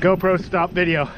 GoPro stop video.